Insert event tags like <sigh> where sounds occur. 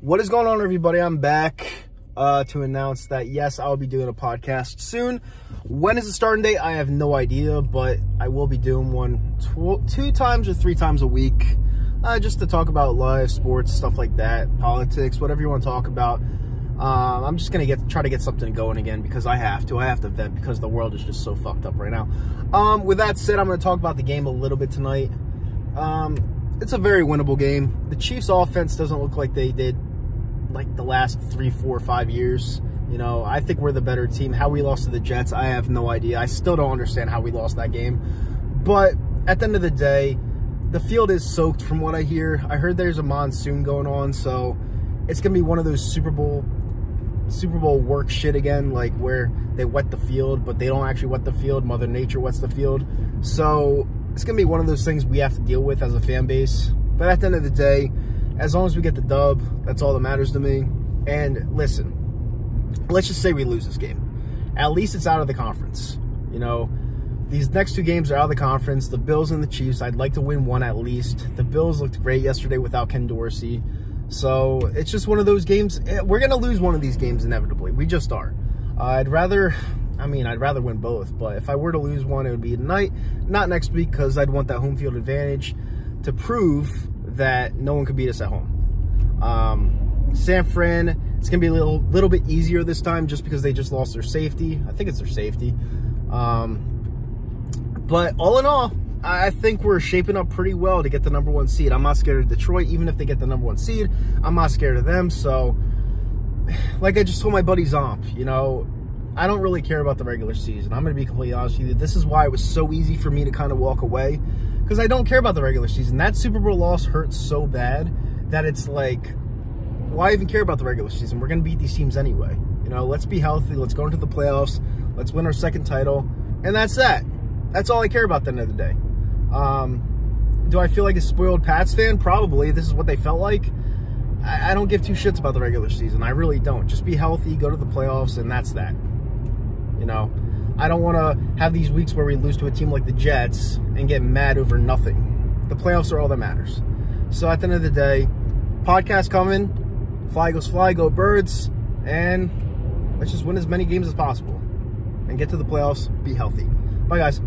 What is going on, everybody? I'm back uh, to announce that yes, I'll be doing a podcast soon. When is the starting date? I have no idea, but I will be doing one tw- two times or three times a week, uh, just to talk about life, sports, stuff like that, politics, whatever you want to talk about. Um, I'm just gonna get try to get something going again because I have to. I have to vent because the world is just so fucked up right now. Um, with that said, I'm gonna talk about the game a little bit tonight. Um, it's a very winnable game. The Chiefs' offense doesn't look like they did like the last three, four, five years. You know, I think we're the better team. How we lost to the Jets, I have no idea. I still don't understand how we lost that game. But at the end of the day, the field is soaked from what I hear. I heard there's a monsoon going on, so it's gonna be one of those Super Bowl Super Bowl work shit again, like where they wet the field, but they don't actually wet the field. Mother Nature wets the field. So it's gonna be one of those things we have to deal with as a fan base. But at the end of the day, as long as we get the dub, that's all that matters to me. And listen, let's just say we lose this game. At least it's out of the conference. You know, these next two games are out of the conference. The Bills and the Chiefs. I'd like to win one at least. The Bills looked great yesterday without Ken Dorsey. So it's just one of those games. Eh, we're going to lose one of these games inevitably. We just are. Uh, I'd rather, I mean, I'd rather win both. But if I were to lose one, it would be tonight, not next week, because I'd want that home field advantage to prove that no one could beat us at home. Um, San Fran, it's going to be a little, little bit easier this time just because they just lost their safety. I think it's their safety. Um, but all in all, I think we're shaping up pretty well to get the number one seed. I'm not scared of Detroit, even if they get the number one seed. I'm not scared of them. So, <sighs> like I just told my buddy Zomp, you know, I don't really care about the regular season. I'm going to be completely honest with you. This is why it was so easy for me to kind of walk away because I don't care about the regular season. That Super Bowl loss hurts so bad that it's like, why even care about the regular season? We're going to beat these teams anyway. You know, let's be healthy. Let's go into the playoffs. Let's win our second title. And that's that. That's all I care about at the end of the day. Um, do I feel like a spoiled Pats fan? Probably. This is what they felt like. I, I don't give two shits about the regular season. I really don't. Just be healthy, go to the playoffs, and that's that. You know, I don't want to have these weeks where we lose to a team like the Jets and get mad over nothing. The playoffs are all that matters. So at the end of the day, podcast coming. Fly Eagles fly, go birds, and let's just win as many games as possible and get to the playoffs. Be healthy. Bye, guys.